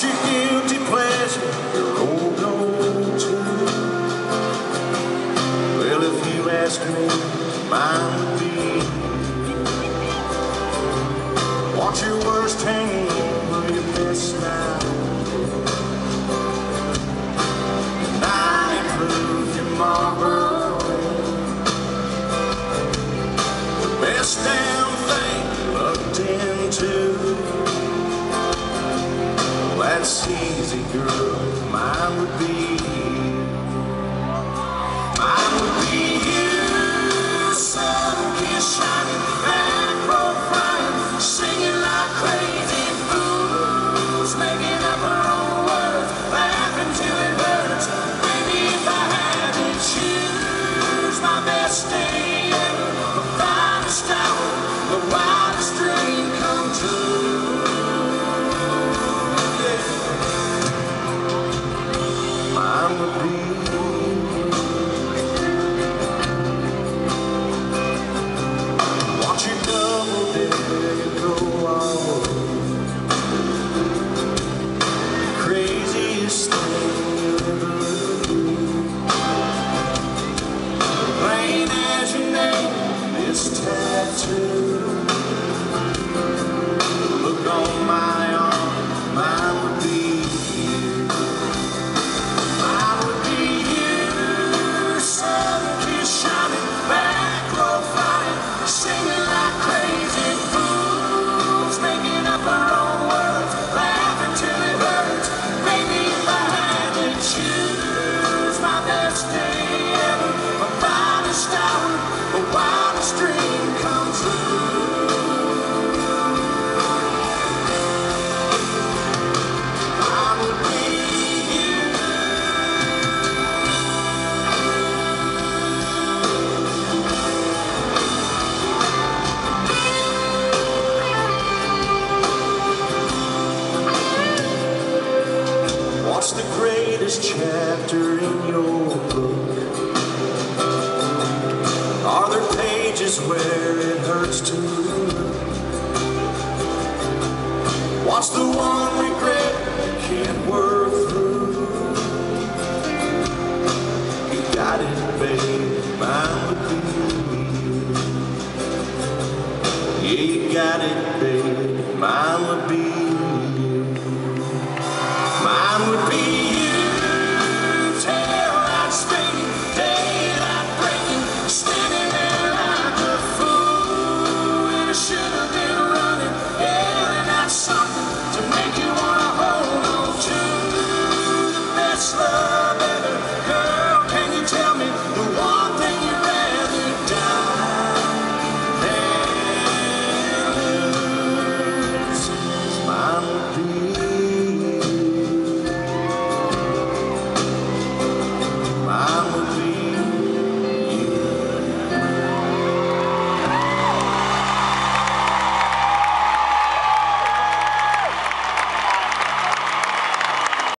your guilty pleasure. Oh, well, if you ask me, mine would be. You That's easy, girl. Mine would be It's time to chapter in your book? Are there pages where it hurts to look? What's the one regret you can't work through? You got it, babe, mine would be you. Yeah, you got it, babe, mine would be